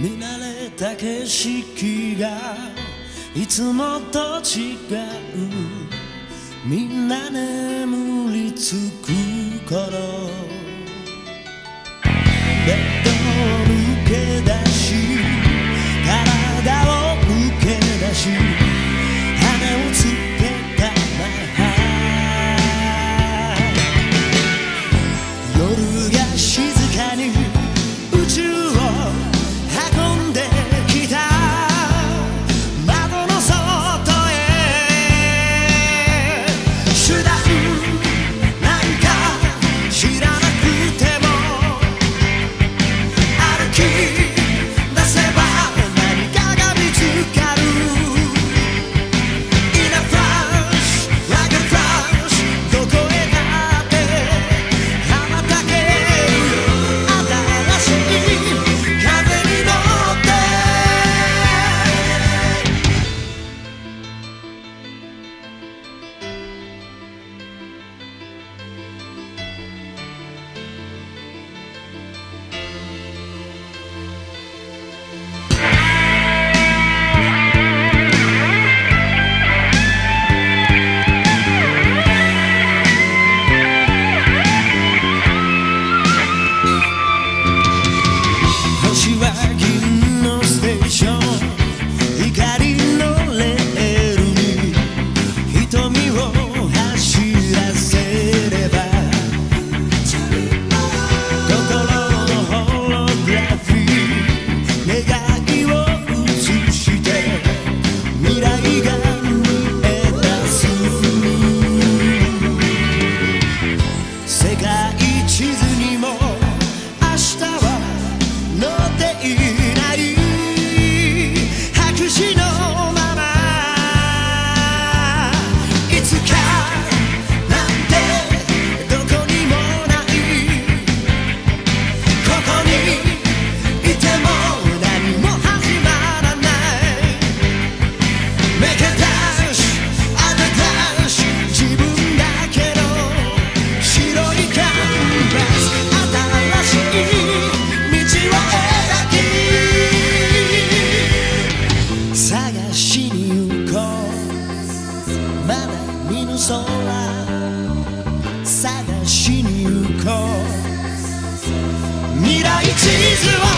見慣れた景色がいつもと違う。みんな眠りつく頃。が一途にも空探しに行こう。未来地図を